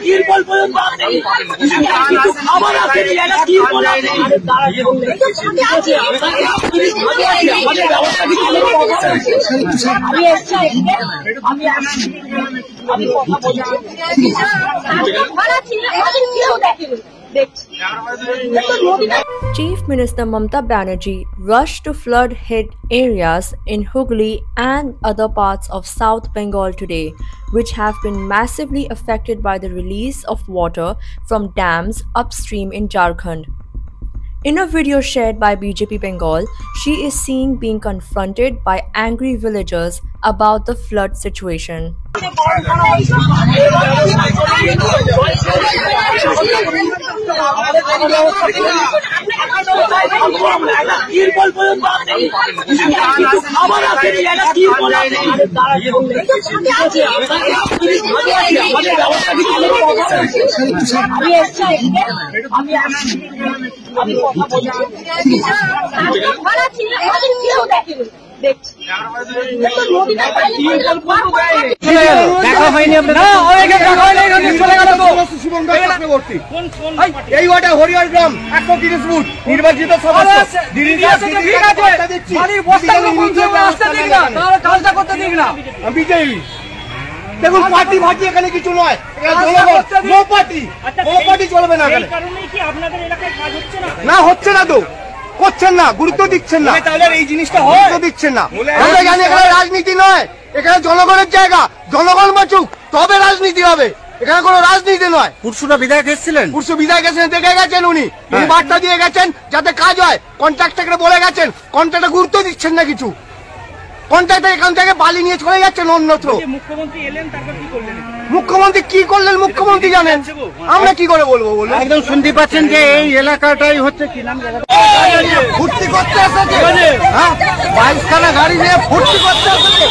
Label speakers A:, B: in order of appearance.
A: তিরপল পর্যন্ত তিরপল আমি এসছি আমি কথা বলছি
B: Chief Minister Mamta Banerjee rushed to flood hit areas in Hooghly and other parts of South Bengal today, which have been massively affected by the release of water from dams upstream in Jharkhand. In a video shared by BJP Bengal, she is seen being confronted by angry villagers about the flood situation.
A: আমি আমি কথা বলছি দেখছি
C: হয়নি না অনেকে হয়নি চলে গেল তো।
D: দাস চক্রবর্তী এই ওয়ার্ডে গ্রাম ফুট নির্বাচিত সদস্য
C: আসতে দিক না তাহলে কাজটা করতে দিক না।
D: বিজয়ী। দেখুন পার্টি ফার্টি এখানে কিছু নয়।
C: আচ্ছা।
D: নো পার্টি চলবে না এখানে।
E: কারণে কি আপনাদের এলাকায় কাজ হচ্ছে না?
D: না হচ্ছে না তো। করছেন না গুরুত্ব দিচ্ছেন না।
C: তাহলে এই জিনিসটা
D: গুরুত্ব দিচ্ছেন না। আমরা জানি এখানে রাজনীতি নয় এখানে জনগণের জায়গা জনগণ বাঁচুক তবে রাজনীতি হবে। এখানে কোনো রাজনীতি নয়।
C: পুরসুরা বিধায়ক এসেছিলেন?
D: পরশু বিধায়ক গেছেন দেখে গেছেন উনি। উনি বার্তা দিয়ে গেছেন যাতে কাজ হয়। কন্ট্রাক্টরকে বলে গেছেন কন্ট্রাক্টর গুরুত্ব দিচ্ছেন না কিছু। কন্ট্রাক্টর এখান থেকে বালি নিয়ে চলে যাচ্ছেন অন্যত্র
E: মুখ্যমন্ত্রী এলেন তারপর কি করলেন
D: মুখ্যমন্ত্রী কি করলেন? মুখ্যমন্ত্রী জানেন। আমরা কি করে বলব বলুন?
C: একদম শুনতে পাচ্ছেন যে এই এলাকাটাই হচ্ছে কি নাম
D: ফুর্তি করতে এসেছে। হ্যাঁ বাইশখানা গাড়ি নিয়ে ফুর্তি করতে এসেছে।